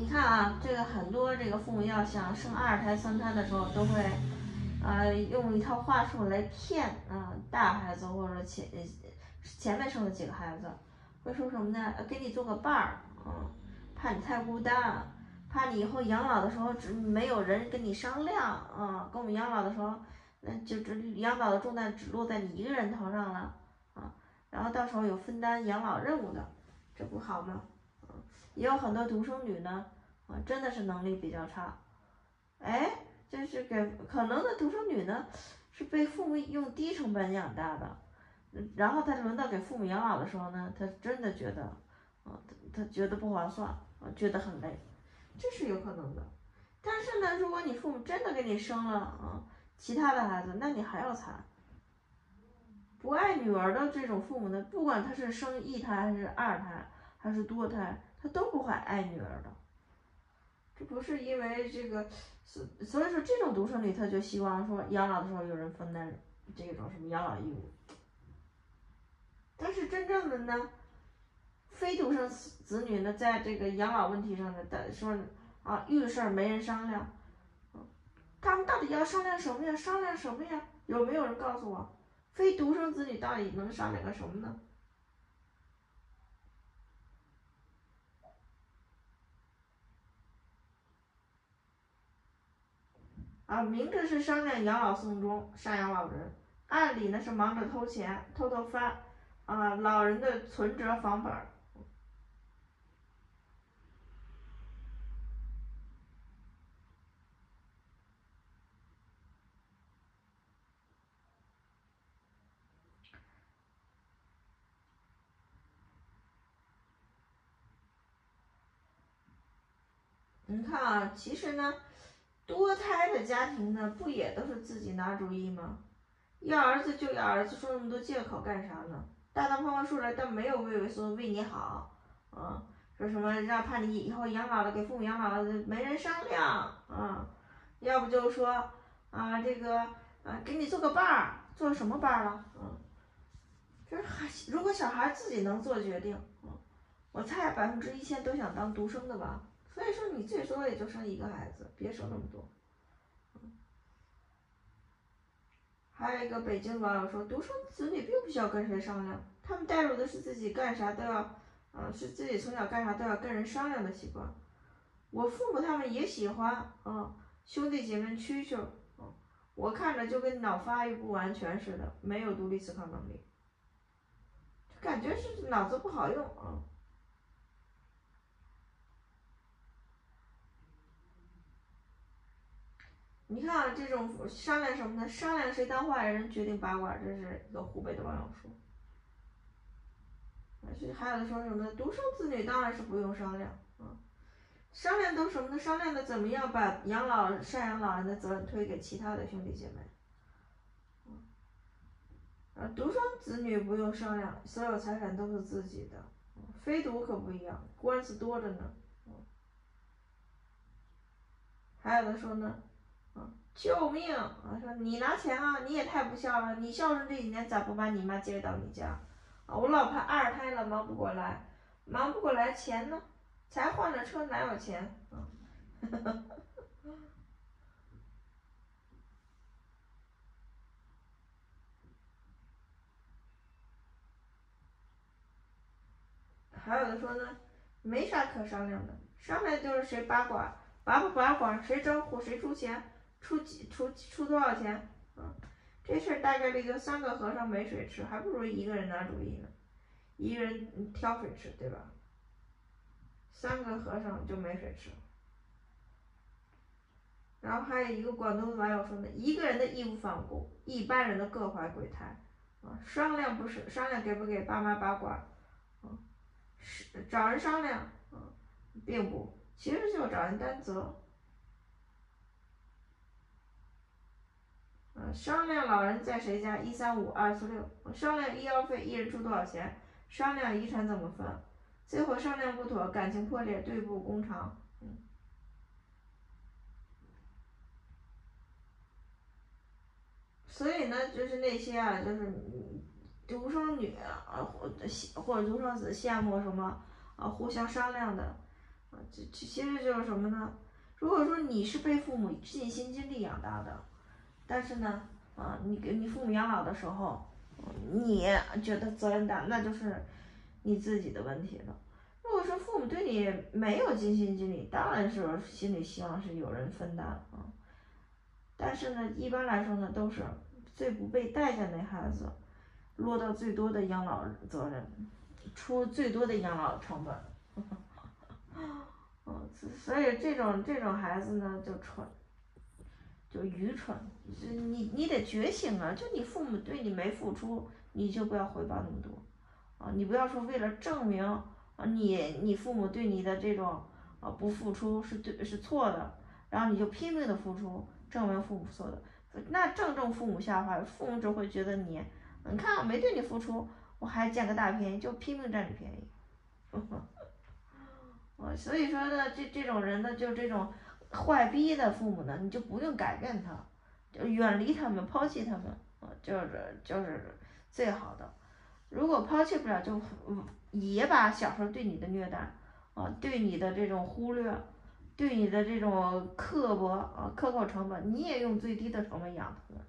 你看啊，这个很多这个父母要想生二胎、三胎的时候，都会，呃，用一套话术来骗啊、大孩子或者前前面生的几个孩子，会说什么呢？给你做个伴儿，嗯，怕你太孤单，怕你以后养老的时候只没有人跟你商量，啊，跟我们养老的时候，那就只养老的重担只落在你一个人头上了，啊，然后到时候有分担养老任务的，这不好吗？也有很多独生女呢，啊，真的是能力比较差，哎，就是给可能的独生女呢，是被父母用低成本养大的，然后她轮到给父母养老的时候呢，她真的觉得，啊，她她觉得不划算，啊，觉得很累，这是有可能的。但是呢，如果你父母真的给你生了啊其他的孩子，那你还要惨。不爱女儿的这种父母呢，不管他是生一胎还是二胎还是多胎，他都不会爱女儿的。这不是因为这个，所所以说这种独生女，她就希望说养老的时候有人分担这种什么养老义务。但是真正的呢，非独生子女呢，在这个养老问题上呢，说啊遇事儿没人商量，他们到底要商量什么呀？商量什么呀？有没有人告诉我？非独生子女到底能商量个什么呢？啊，明着是商量养老送终、赡养老人，暗里呢是忙着偷钱，偷偷翻啊老人的存折房本儿。你看啊，其实呢，多胎的家庭呢，不也都是自己拿主意吗？要儿子就要儿子，说那么多借口干啥呢？大大方方说来，但没有畏畏缩缩为你好，啊，说什么让怕你以后养老了给父母养老了没人商量，啊，要不就说啊这个啊给你做个伴儿，做什么伴儿了？嗯，就是还如果小孩自己能做决定，嗯，我猜百分之一千都想当独生的吧。所以说你最多也就生一个孩子，别生那么多。还有一个北京网友说，独生子女并不需要跟谁商量，他们带入的是自己干啥都要，嗯，是自己从小干啥都要跟人商量的习惯。我父母他们也喜欢，嗯，兄弟姐妹蛐蛐，嗯，我看着就跟脑发育不完全似的，没有独立思考能力，感觉是脑子不好用啊。你看啊，这种商量什么呢？商量谁当坏人，决定八卦，这是一个湖北的网友说。啊，这还有的说什么呢？独生子女当然是不用商量啊，商量都什么呢？商量的怎么样把养老赡养老人的责任推给其他的兄弟姐妹。啊，独生子女不用商量，所有财产都是自己的，非独可不一样，官司多着呢。还有的说呢，啊，救命！啊，说你拿钱啊，你也太不孝了，你孝顺这几年咋不把你妈接到你家？啊，我老婆二胎了，忙不过来，忙不过来，钱呢？才换了车，哪有钱？啊，还有的说呢，没啥可商量的，商量就是谁八卦。拔不拔管，谁招呼谁出钱，出几出出多少钱？啊，这事儿大概率就三个和尚没水吃，还不如一个人拿主意呢，一个人挑水吃，对吧？三个和尚就没水吃。然后还有一个广东的网友说呢，一个人的义无反顾，一般人的各怀鬼胎。啊，商量不是商量给不给爸妈拔管，啊，是找人商量，啊，并不。其实就是找人担责，商量老人在谁家，一三五二四六，商量医药费，一人出多少钱，商量遗产怎么分，最后商量不妥，感情破裂，对簿公堂，所以呢，就是那些啊，就是独生女啊，或或者独生子羡慕什么啊，互相商量的。啊，这这其实就是什么呢？如果说你是被父母尽心尽力养大的，但是呢，啊，你给你父母养老的时候，你觉得责任大，那就是你自己的问题了。如果说父母对你没有尽心尽力，当然是心里希望是有人分担啊。但是呢，一般来说呢，都是最不被待见的孩子，落到最多的养老责任，出最多的养老成本。嗯，所以这种这种孩子呢，就蠢，就愚蠢。你你得觉醒啊！就你父母对你没付出，你就不要回报那么多啊！你不要说为了证明啊，你你父母对你的这种啊不付出是对是错的，然后你就拼命的付出。证明父母错的，那正中父母下怀，父母只会觉得你，你看我没对你付出，我还占个大便宜，就拼命占你便宜。我 所以说呢，这这种人呢，就这种坏逼的父母呢，你就不用改变他，就远离他们，抛弃他们，啊，就是就是最好的。如果抛弃不了，就也把小时候对你的虐待，啊，对你的这种忽略。对你的这种刻薄啊，克扣成本，你也用最低的成本养他们，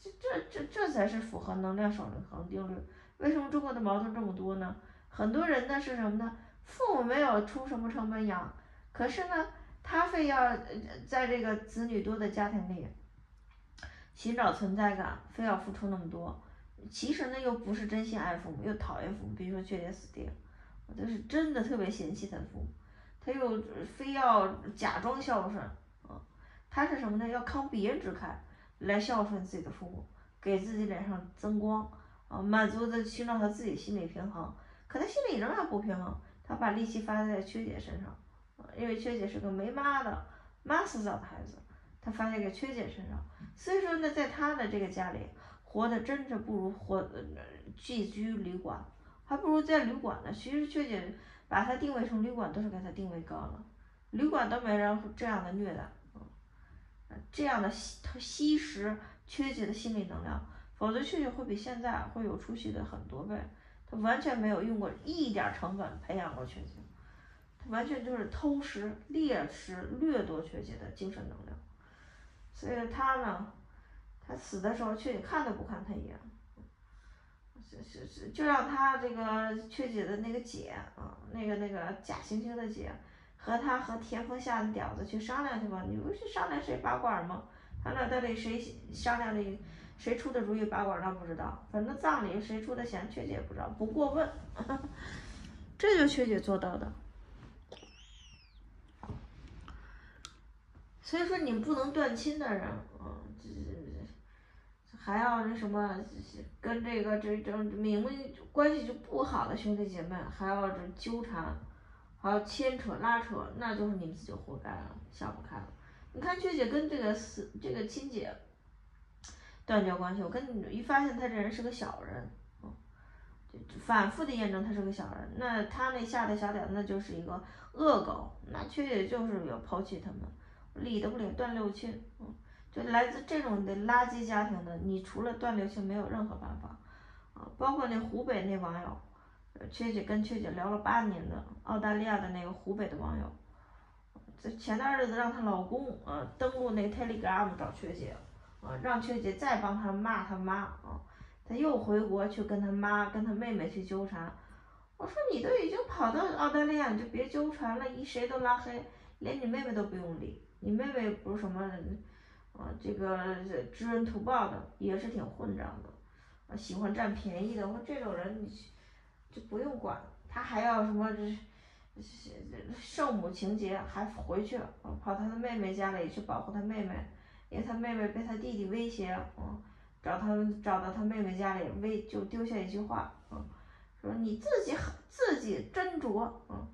这这这这才是符合能量守恒定律。为什么中国的矛盾这么多呢？很多人呢是什么呢？父母没有出什么成本养，可是呢，他非要在这个子女多的家庭里寻找存在感，非要付出那么多。其实呢，又不是真心爱父母，又讨厌父母，比如说缺点死爹，就是真的特别嫌弃他的父母。他又非要假装孝顺，啊，他是什么呢？要靠别人支开来孝顺自己的父母，给自己脸上增光，啊，满足的寻找他自己心理平衡。可他心里仍然不平衡，他把力气发在缺姐身上，因为缺姐是个没妈的妈死早的孩子，他发在给缺姐身上。所以说呢，在他的这个家里，活的真是不如活寄居旅馆，还不如在旅馆呢。其实缺姐。把他定位成旅馆都是给他定位高了，旅馆都没人这样的虐待，这样的吸吸食缺姐的心理能量，否则缺姐会比现在会有出息的很多倍。他完全没有用过一点成本培养过缺姐，完全就是偷食、猎食、掠夺缺姐的精神能量。所以他呢，他死的时候缺姐看都不看他一眼。是是是，就让他这个缺姐的那个姐啊，那个那个假惺惺的姐，和他和田丰下的屌子去商量去吧。你不是商量谁拔管吗？他俩到底谁商量的，谁出的主意拔管那不知道。反正葬礼谁出的钱，缺姐也不知道，不过问。这就缺姐做到的。所以说，你们不能断亲的人啊，这这还要那什么？跟这个这这明明关系就不好的兄弟姐妹还要这纠缠，还要牵扯拉扯，那就是你们自己活该了，想不开了。你看缺姐跟这个四这个亲姐断绝关系，我跟你一发现他这人是个小人，嗯，就反复的验证他是个小人，那他那下的小点那就是一个恶狗，那缺姐就是要抛弃他们，理都不理，断六亲，嗯。就来自这种的垃圾家庭的，你除了断六亲没有任何办法，啊，包括那湖北那网友，缺姐跟缺姐聊了八年的澳大利亚的那个湖北的网友，这前段日子让她老公啊登录那个 Telegram 找缺姐，啊，让缺姐再帮她骂他妈啊，她又回国去跟她妈跟她妹妹去纠缠，我说你都已经跑到澳大利亚，你就别纠缠了，一谁都拉黑，连你妹妹都不用理，你妹妹不是什么。啊，这个知恩图报的也是挺混账的，啊，喜欢占便宜的，我这种人你就不用管，他还要什么这圣母情节，还回去跑他的妹妹家里去保护他妹妹，因为他妹妹被他弟弟威胁，嗯，找他找到他妹妹家里威就丢下一句话，嗯，说你自己自己斟酌，嗯，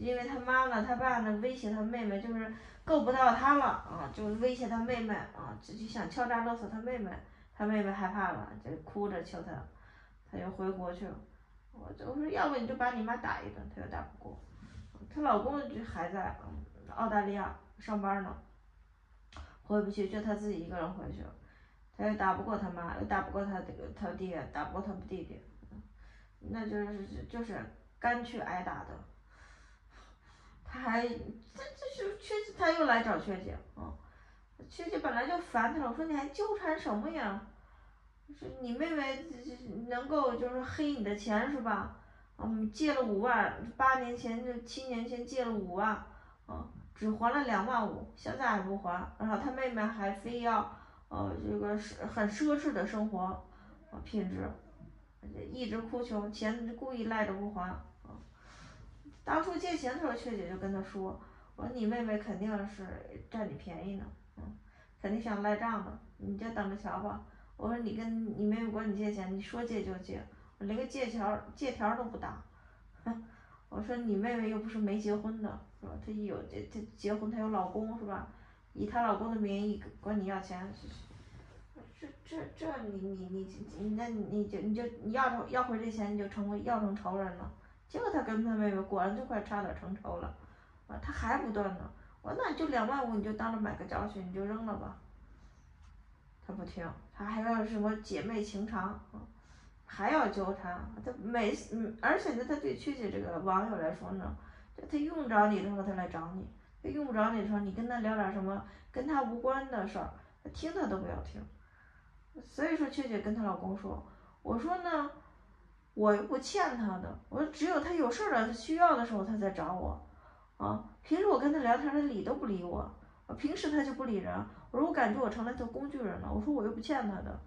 因为他妈呢，他爸呢威胁他妹妹就是。够不到他了啊，就威胁他妹妹啊，就就想敲诈勒索他妹妹，他妹妹害怕了，就哭着求他，他就回国去了。我就说，要不你就把你妈打一顿，他又打不过。她老公就还在澳大利亚上班呢，回不去，就她自己一个人回去了。他又打不过他妈，又打不过他这个他爹，打不过他弟弟，那就是就是干去挨打的。他还这这是缺他又来找缺姐啊，缺姐本来就烦他了，我说你还纠缠什么呀？是你妹妹能够就是黑你的钱是吧？嗯，借了五万，八年前就七年前借了五万，啊，只还了两万五，现在还不还，然后他妹妹还非要，呃，这个是很奢侈的生活，啊，品质，一直哭穷，钱故意赖着不还，当初借钱的时候，雀姐就跟他说，我说你妹妹肯定是占你便宜呢，嗯，肯定想赖账呢，你就等着瞧吧。我说你跟你妹妹管你借钱，你说借就借，我连个借条借条都不打，我说你妹妹又不是没结婚的，是吧？她有这这结婚，她有老公是吧？以她老公的名义管你要钱，这这这你你你你那你就你就你要要回这钱，你就成为要成仇人了。结果他跟他妹妹果然就快差点成仇了，啊，他还不断呢。我说那你就两万五，你就当着买个教训，你就扔了吧。他不听，他还要什么姐妹情长，还要纠缠。他每嗯，而且呢，他对曲姐这个网友来说呢，他用着你的时候他来找你，他用不着你的时候你跟他聊点什么跟他无关的事儿，他听他都不要听。所以说，曲姐跟她老公说：“我说呢，我又不欠他的，我说只有他有事儿了，他需要的时候他才找我，啊，平时我跟他聊天，他理都不理我，啊平时他就不理人。”我说我感觉我成了他工具人了。我说我又不欠他的，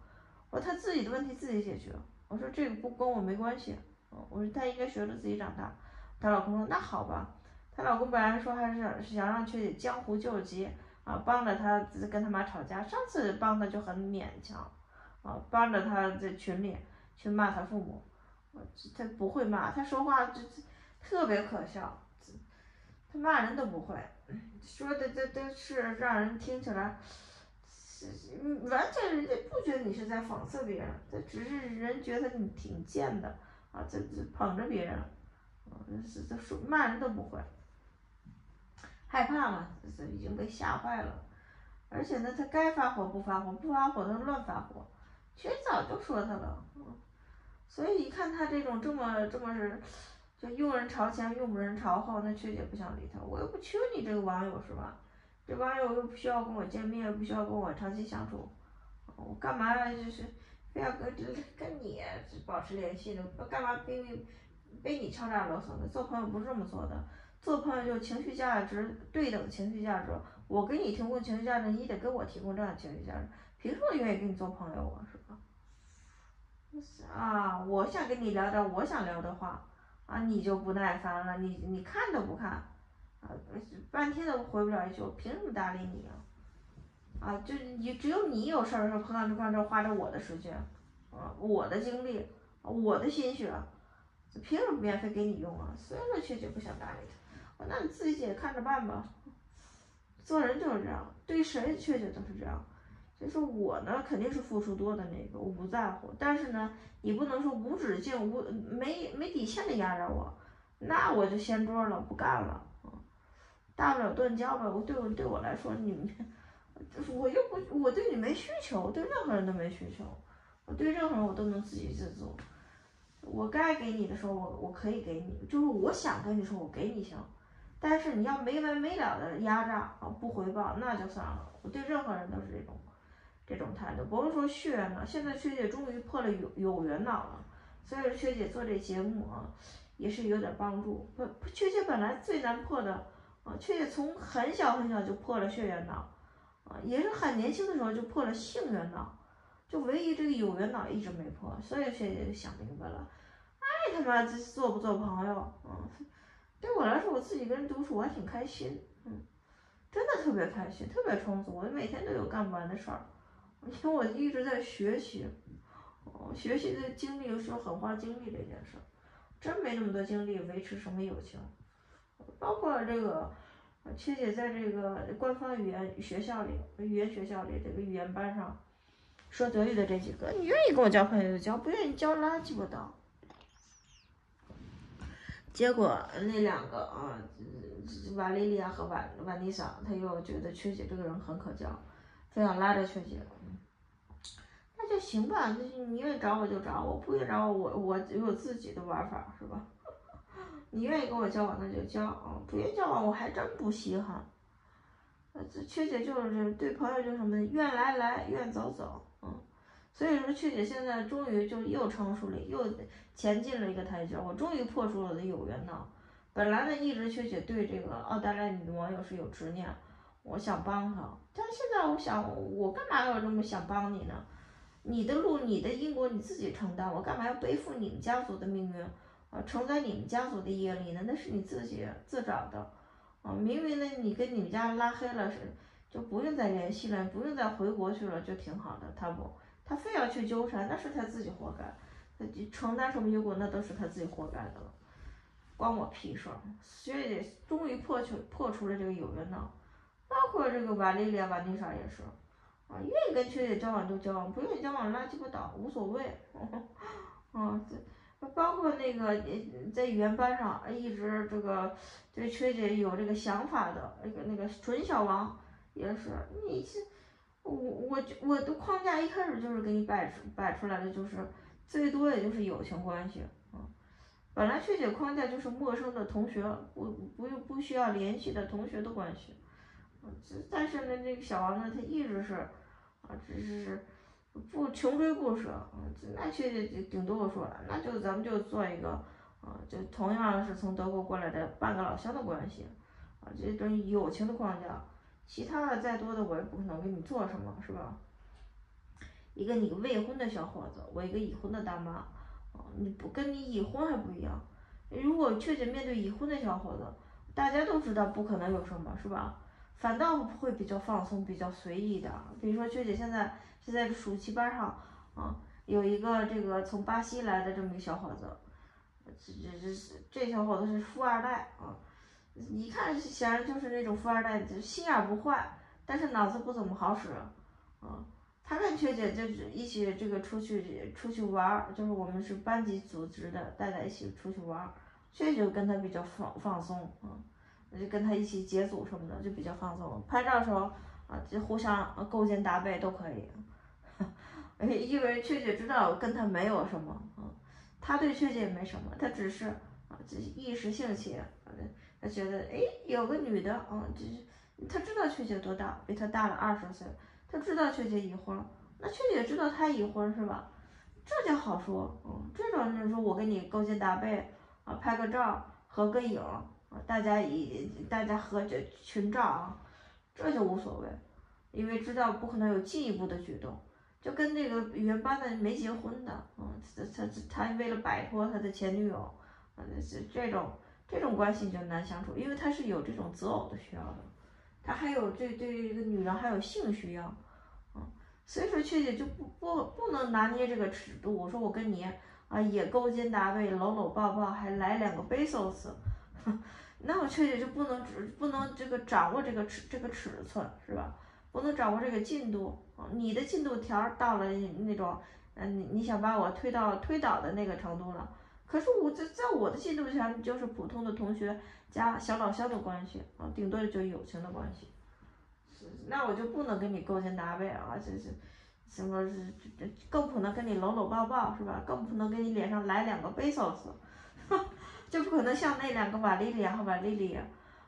我说他自己的问题自己解决。我说这个不跟我没关系。啊我说他应该学着自己长大。她老公说那好吧。她老公本来说还是想让去江湖救急啊，帮着她跟他妈吵架。上次帮的就很勉强啊，帮着她在群里去骂她父母。他不会骂，他说话这这特别可笑，他骂人都不会。说的这都是让人听起来，是完全人家不觉得你是在讽刺别人，他只是人觉得你挺贱的啊，这这捧着别人，是这说骂人都不会，害怕了，这已经被吓坏了，而且呢，他该发火不发火，不发火他乱发火，其实早就说他了，所以一看他这种这么这么是。就用人朝前，用不人朝后，那缺姐不想理他，我又不缺你这个网友是吧？这网友又不需要跟我见面，不需要跟我长期相处，我干嘛就是非要跟这 跟你保持联系呢？我干嘛被被你敲诈勒索呢？做朋友不是这么做的，做朋友就情绪价值对等，情绪价值，我给你提供情绪价值，你得给我提供这样的情绪价值，凭什么愿意跟你做朋友啊？是吧？啊，我想跟你聊点我想聊的话。啊，你就不耐烦了，你你看都不看，啊，半天都回不了一句，我凭什么搭理你啊？啊，就你只有你有事儿的时候，碰到这块儿，花着我的时间，啊，我的精力，我的心血，凭什么免费给你用啊？所以说，确实不想搭理他，那你自己姐看着办吧。做人就是这样，对谁确实都是这样。所以说我呢，肯定是付出多的那个，我不在乎。但是呢，你不能说无止境、无没没底线的压着我，那我就掀桌了，不干了。大不了断交呗。我对我对我来说，你们，我又不，我对你没需求，对任何人都没需求。我对任何人我都能自给自足。我该给你的时候，我我可以给你，就是我想跟你说，我给你行。但是你要没完没了的压榨啊，不回报，那就算了。我对任何人都是这种。这种态度，不用说血缘了，现在缺姐终于破了有有缘脑了，所以说缺姐做这节目啊，也是有点帮助。不，缺姐本来最难破的啊，缺姐从很小很小就破了血缘脑，啊，也是很年轻的时候就破了性缘脑，就唯一这个有缘脑一直没破，所以缺姐就想明白了，爱他妈这做不做朋友，嗯，对我来说，我自己一个人独处我还挺开心，嗯，真的特别开心，特别充足，我每天都有干不完的事儿。因为我一直在学习，哦，学习的精力是很花精力这件事，真没那么多精力维持什么友情，包括这个，切姐在这个官方语言学校里，语言学校里这个语言班上，说德语的这几个，你愿意跟我交朋友就交，不愿意交垃圾不当。结果那两个啊，瓦莉莉亚和瓦瓦妮莎，他又觉得缺姐这个人很可交，非要拉着缺姐。那就行吧，那你愿意找我就找我，不愿意找我，我我有自己的玩法，是吧？你愿意跟我交往那就交啊，不愿意交往我还真不稀罕。呃，这缺姐就是对朋友就什么愿来来愿走走，嗯，所以说缺姐现在终于就又成熟了，又前进了一个台阶，我终于破除了我的有缘呢。本来呢，一直缺姐对这个澳大利亚女网友是有执念，我想帮她，但现在我想，我干嘛要这么想帮你呢？你的路，你的因果你自己承担，我干嘛要背负你们家族的命运啊？承载你们家族的业力呢？那是你自己自找的啊！明明呢，你跟你们家拉黑了是，就不用再联系了，不用再回国去了，就挺好的。他不，他非要去纠缠，那是他自己活该，他承担什么因果，那都是他自己活该的了。关我屁事儿！所以终于破除破除了这个有缘脑，包括这个瓦丽丽、瓦丽莎也是，啊，愿意跟缺姐交往就交往，不愿意交往拉鸡巴倒，无所谓。啊，这包括那个在语言班上一直这个对缺姐有这个想法的那个那个纯小王也是，你这我我我的框架一开始就是给你摆出摆出来的，就是最多也就是友情关系啊。本来学姐框架就是陌生的同学，不不用不需要联系的同学的关系，但是呢，这个小王呢，他一直是，啊，只是不穷追不舍，啊，那学姐就顶多我说了，那就咱们就做一个，啊，就同样是从德国过来的半个老乡的关系，啊，这种友情的框架，其他的再多的我也不可能给你做什么，是吧？一个你未婚的小伙子，我一个已婚的大妈啊。你不跟你已婚还不一样，如果确实面对已婚的小伙子，大家都知道不可能有什么，是吧？反倒会比较放松，比较随意的。比如说，确姐现在是在暑期班上，啊，有一个这个从巴西来的这么一个小伙子，这这这这小伙子是富二代啊，一看显然就是那种富二代，心眼不坏，但是脑子不怎么好使，啊。他跟缺姐就是一起这个出去出去玩儿，就是我们是班级组织的，带在一起出去玩儿。缺姐就跟他比较放放松，嗯，就跟他一起解组什么的就比较放松。拍照的时候啊，就互相勾肩搭背都可以。因为雀姐知道跟他没有什么，嗯，他对雀姐也没什么，他只是啊，一时兴起，他觉得哎有个女的，嗯，就是他知道雀姐多大，比他大了二十岁。他知道雀姐已婚，那雀姐知道他已婚是吧？这就好说，嗯，这种就是说我跟你勾肩搭背啊，拍个照，合个影，大家一大家合这群照啊，这就无所谓，因为知道不可能有进一步的举动，就跟那个原班的没结婚的，嗯，他他他为了摆脱他的前女友，啊，这这种这种关系就难相处，因为他是有这种择偶的需要的。他还有对对一个女人还有性需要，嗯，所以说确姐就不不不能拿捏这个尺度。我说我跟你啊也勾肩搭背搂搂抱抱，还来两个 besos，那我确实就不能只不能这个掌握这个尺这个尺寸是吧？不能掌握这个进度啊，你的进度条到了那种，嗯，你你想把我推到推倒的那个程度了。可是我在在我的进度条就是普通的同学加小老乡的关系啊，顶多就友情的关系，那我就不能跟你勾肩搭背啊，这是什么是这更不能跟你搂搂抱抱是吧？更不能给你脸上来两个 besos，就不可能像那两个瓦丽丽和瓦丽丽，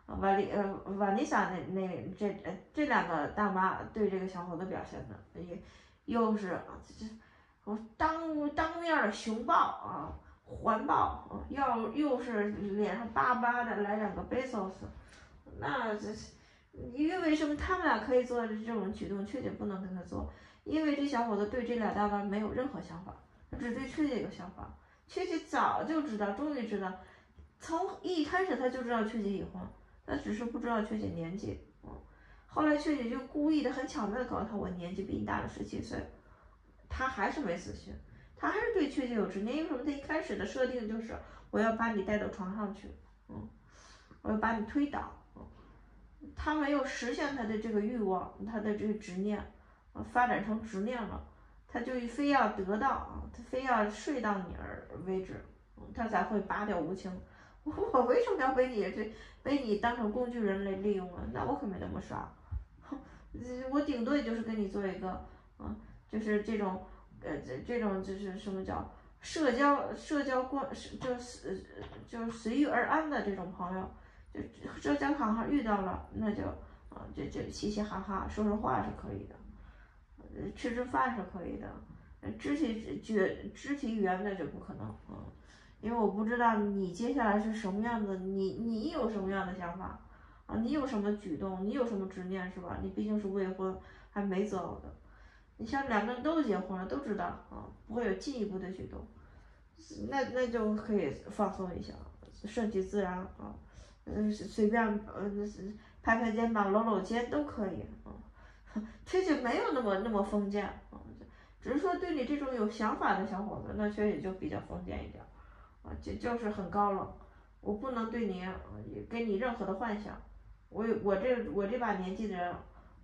瓦丽呃瓦丽莎那那这呃这两个大妈对这个小伙子表现的也又是这我当当面的熊抱啊。环抱，要又是脸上巴巴的来两个 besos，那这，因为为什么他们俩可以做这种举动，缺姐不能跟他做？因为这小伙子对这俩大妈没有任何想法，只对缺姐有想法。缺姐早就知道，终于知道，从一开始他就知道缺姐已婚，他只是不知道缺姐年纪。嗯，后来缺姐就故意的很巧妙的告诉他，我年纪比你大了十七岁，他还是没死心。他还是对缺姐有执念，因为什么？他一开始的设定就是我要把你带到床上去，嗯，我要把你推倒，他没有实现他的这个欲望，他的这个执念，发展成执念了，他就非要得到啊，他非要睡到你而为止，他才会拔掉无情。我为什么要被你这被你当成工具人来利用啊？那我可没那么傻，哼 我顶多也就是跟你做一个，啊，就是这种。呃，这这种就是什么叫社交社交关就是就随遇而安的这种朋友，就社交场合遇到了，那就啊就就嘻嘻哈哈说说话是可以的，呃吃吃饭是可以的，肢体觉肢体语言那就不可能啊，因为我不知道你接下来是什么样的，你你有什么样的想法啊？你有什么举动？你有什么执念是吧？你毕竟是未婚，还没择偶的。你像两个人都结婚了，都知道啊，不会有进一步的举动，那那就可以放松一下，顺其自然啊，嗯，随便呃拍拍肩膀、搂搂肩都可以啊。确实没有那么那么封建啊，只是说对你这种有想法的小伙子，那确实就比较封建一点就就是很高冷，我不能对你给你任何的幻想，我我这我这把年纪的人。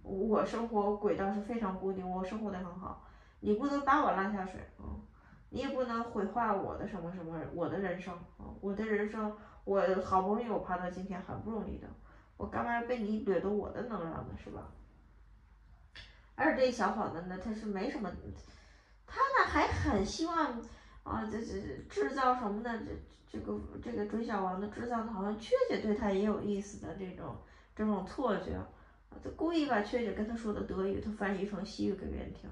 我生活轨道是非常固定，我生活的很好，你不能把我拉下水啊，你也不能毁坏我的什么什么我的人生啊，我的人生我好不容易我爬到今天很不容易的，我干嘛要被你掠夺我的能量呢，是吧？而这小伙子呢，他是没什么，他呢还很希望啊，这这制造什么呢？这这个这个追小王的制造的好像确姐对他也有意思的这种这种错觉。啊他故意把雀姐跟他说的德语，他翻译成西语给别人听。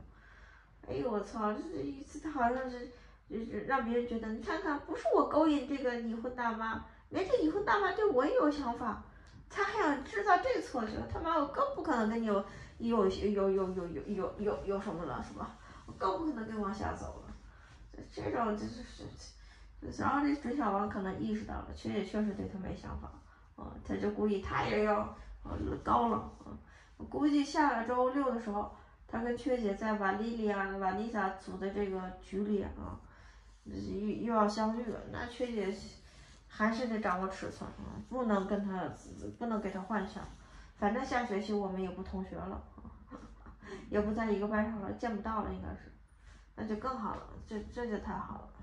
哎呦我操！这这一次他好像是就是让别人觉得，你看看，不是我勾引这个已婚大妈，人家已婚大妈对我也有想法，他还想制造这错觉。他妈，我更不可能跟你有有有有有有有有有什么了，是吧？我更不可能跟往下走了。这种就是是，然后这准小王可能意识到了，雀姐确实对他没想法，啊，他就故意他也要。呃，高冷啊！我估计下个周六的时候，他跟缺姐在瓦莉莉亚、瓦妮莎组的这个局里啊，又又要相遇了。那缺姐还是得掌握尺寸啊，不能跟他，不能给他幻想。反正下学期我们也不同学了，也不在一个班上了，见不到了，应该是，那就更好了，这这就太好了。